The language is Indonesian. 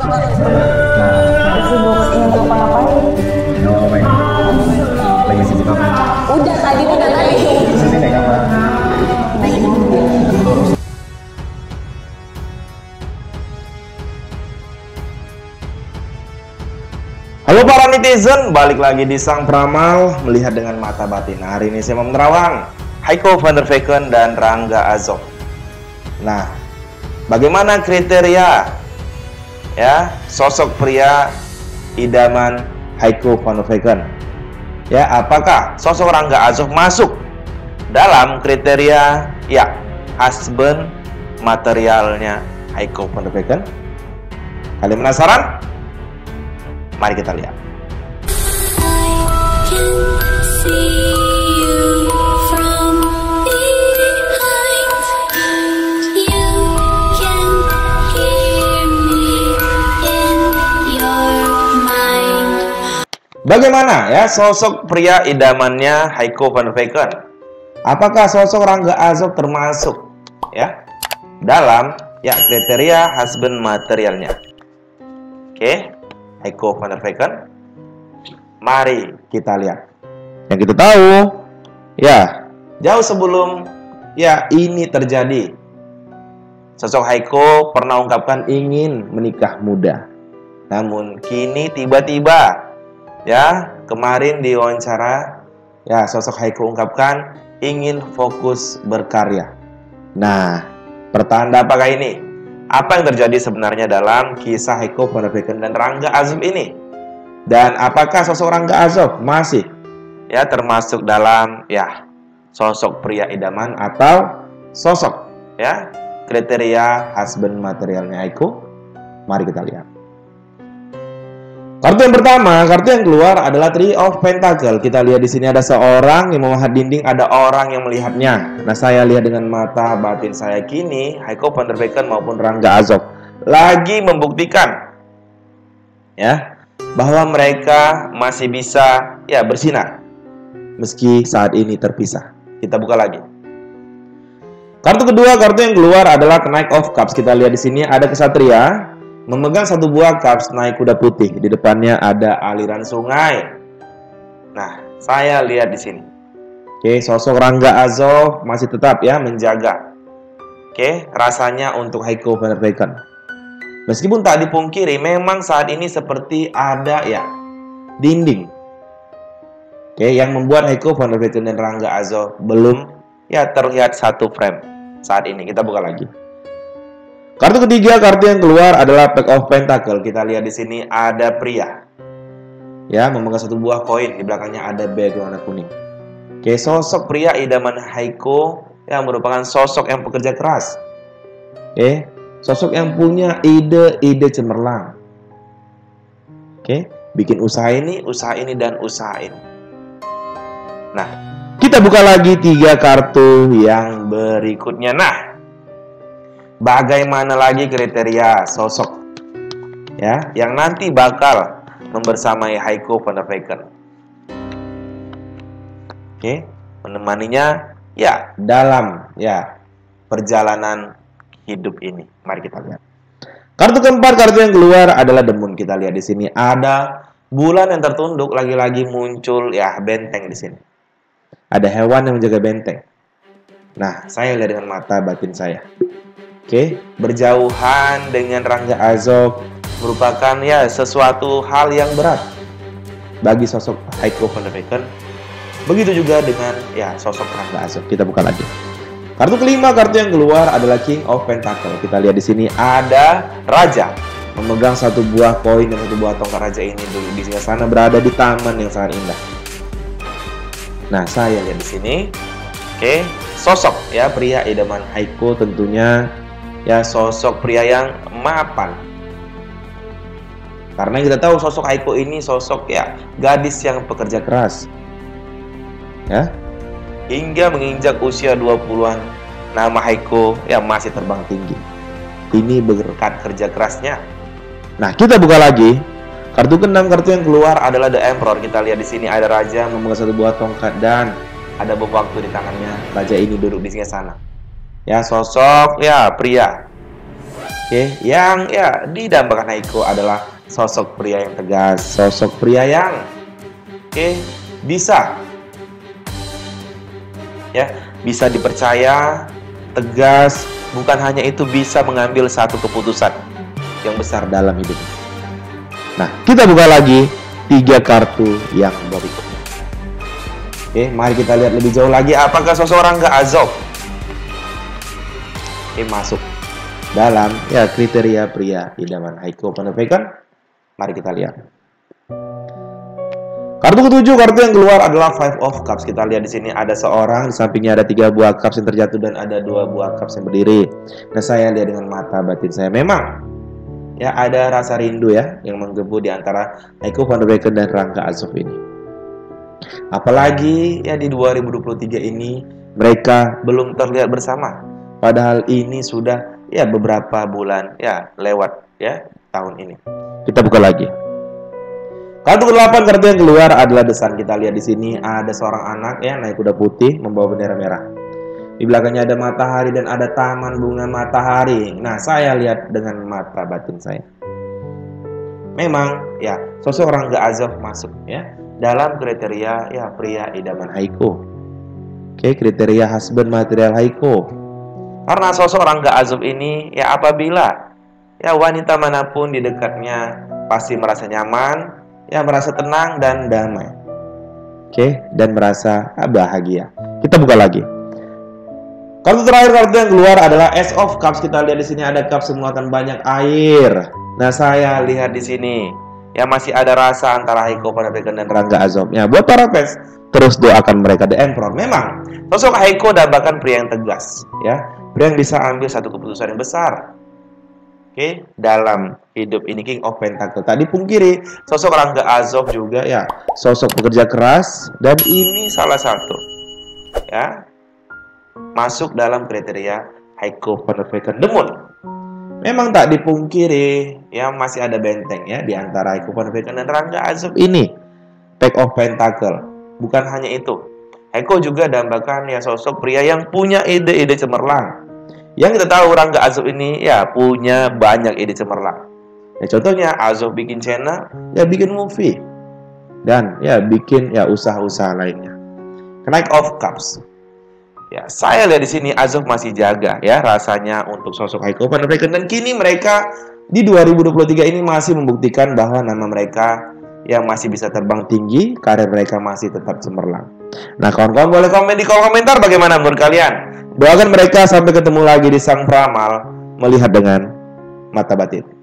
Halo para netizen, balik lagi di Sang Pramal melihat dengan mata batin. Hari ini saya mau menerawang Heiko van der Vecken dan Rangga Azov. Nah, bagaimana kriteria ya sosok pria idaman Heiko Vecken? Ya, apakah sosok Rangga Azov masuk dalam kriteria ya husband materialnya Heiko Vecken? Kalian penasaran? Mari kita lihat. I can see Bagaimana ya sosok pria idamannya Heiko van der Vecken? Apakah sosok Rangga Azov termasuk ya dalam ya kriteria husband materialnya? Oke, Heiko van der Vecken. Mari kita lihat. Yang kita tahu ya jauh sebelum ya ini terjadi Sosok Heiko pernah ungkapkan ingin menikah muda. Namun kini tiba-tiba ya kemarin di wawancara ya sosok Heiko ungkapkan ingin fokus berkarya. Nah, pertanda apakah ini? Apa yang terjadi sebenarnya dalam kisah Heiko van der Vecken dan Rangga Azov ini? Dan apakah sosok Rangga Azov masih ya termasuk dalam ya sosok pria idaman atau sosok ya kriteria husband materialnya Heiko? Mari kita lihat. Kartu yang pertama, kartu yang keluar adalah Three of Pentacle. Kita lihat di sini ada seorang yang memahat dinding, ada orang yang melihatnya. Nah, saya lihat dengan mata batin saya kini, Heiko van der maupun Rangga Azov lagi membuktikan ya bahwa mereka masih bisa ya bersinar meski saat ini terpisah. Kita buka lagi. Kartu kedua, kartu yang keluar adalah Knight of Cups. Kita lihat di sini ada kesatria memegang satu buah cups naik kuda putih. Di depannya ada aliran sungai. Nah, saya lihat di sini. Oke, sosok Rangga Azov masih tetap ya menjaga. Oke, rasanya untuk Heiko Vecken. Meskipun tak dipungkiri, memang saat ini seperti ada ya dinding. Oke, yang membuat Heiko Vecken dan Rangga Azov belum ya terlihat satu frame saat ini. Kita buka lagi. Kartu ketiga, kartu yang keluar adalah Pack of Pentacle. Kita lihat di sini ada pria. Ya, memegang satu buah koin. Di belakangnya ada bag warna kuning. Oke, sosok pria idaman Haiko yang merupakan sosok yang pekerja keras. Oke, sosok yang punya ide-ide cemerlang. Oke, bikin usaha ini, usaha ini, dan usaha ini. Nah, kita buka lagi tiga kartu yang berikutnya. Nah, bagaimana lagi kriteria sosok ya yang nanti bakal membersamai Heiko van der. Oke, menemaninya ya dalam ya perjalanan hidup ini. Mari kita lihat. Kartu keempat, kartu yang keluar adalah demun. Kita lihat di sini ada bulan yang tertunduk lagi-lagi muncul ya benteng di sini. Ada hewan yang menjaga benteng. Nah, saya lihat dengan mata batin saya. Oke, berjauhan dengan Rangga Azov merupakan ya sesuatu hal yang berat bagi sosok Heiko van der Vecken. Begitu juga dengan ya sosok Rangga Azov. Kita buka lagi. Kartu kelima, kartu yang keluar adalah King of Pentacle. Kita lihat di sini ada raja memegang satu buah koin dan satu buah tongkat raja ini dulu di sana berada di taman yang sangat indah. Nah, saya lihat di sini. Oke, sosok ya pria idaman Heiko tentunya ya sosok pria yang mapan. Karena kita tahu sosok Heiko ini sosok ya gadis yang pekerja keras. Ya. Hingga menginjak usia 20-an, nama Heiko ya masih terbang tinggi. Ini berkat kerja kerasnya. Nah, kita buka lagi. Kartu keenam kartu yang keluar adalah The Emperor. Kita lihat di sini ada raja memegang satu buah tongkat dan ada bom waktu di tangannya. Raja ini duduk di sana. Ya, sosok ya pria Oke, yang ya didambakan Haiko adalah sosok pria yang tegas, sosok pria yang oke bisa ya bisa dipercaya, tegas, bukan hanya itu bisa mengambil satu keputusan yang besar dalam hidup. Nah, kita buka lagi tiga kartu yang berikutnya. Oke, mari kita lihat lebih jauh lagi apakah seseorang ke Azov Oke, masuk dalam ya kriteria pria idaman Haiko Penepekan. Mari kita lihat. Kartu ketujuh, kartu yang keluar adalah Five of Cups. Kita lihat di sini ada seorang, di sampingnya ada tiga buah cups yang terjatuh dan ada dua buah cups yang berdiri. Nah, saya lihat dengan mata batin saya. Memang ya ada rasa rindu ya yang menggebu di antara Haiko Van der dan Rangga Azov ini. Apalagi ya di 2023 ini mereka belum terlihat bersama. Padahal ini sudah ya beberapa bulan ya lewat ya tahun ini. Kita buka lagi. Kartu ke-8 kartu yang keluar adalah desan. Kita lihat di sini ada seorang anak ya naik kuda putih membawa bendera merah. Di belakangnya ada matahari dan ada taman bunga matahari. Nah, saya lihat dengan mata batin saya. Memang ya sosok orang Azov masuk ya dalam kriteria ya pria idaman Haiko. Oke, kriteria husband material Haiko. Karena sosok orang Azov ini ya apabila ya wanita mana pun di dekatnya pasti merasa nyaman, ya merasa tenang dan damai. Oke, dan merasa ah, bahagia. Kita buka lagi. Kartu terakhir kartu yang keluar adalah Ace of Cups. Kita lihat di sini ada cups mengeluarkan banyak air. Nah, saya lihat di sini ya masih ada rasa antara Haiko Panabeken dan Rangga Azov. Ya, buat para fans terus doakan mereka The Emperor. Memang sosok Haiko bahkan pria yang tegas, ya. Yang bisa ambil satu keputusan yang besar. Oke, dalam hidup ini King of Pentacle. Tadi pungkiri sosok Rangga Azov juga ya, sosok pekerja keras dan ini salah satu ya masuk dalam kriteria Haiko Panabeken Demon. Memang tak dipungkiri ya masih ada benteng ya di antara Haiko Panabeken dan Rangga Azov ini. Pack of Pentacle. Bukan hanya itu. Haiko juga dambakan ya sosok pria yang punya ide-ide cemerlang. Yang kita tahu Rangga Azov ini ya punya banyak ide cemerlang. Ya contohnya Azov bikin channel, ya bikin movie. Dan ya bikin ya usaha-usaha lainnya. Knight of Cups. Ya, saya lihat di sini Azov masih jaga ya rasanya untuk sosok der Breggen dan kini mereka di 2023 ini masih membuktikan bahwa nama mereka yang masih bisa terbang tinggi, karir mereka masih tetap cemerlang. Nah, kawan-kawan boleh komen di kolom komentar bagaimana menurut kalian. Doakan mereka sampai ketemu lagi di Sang Pramal melihat dengan mata batin.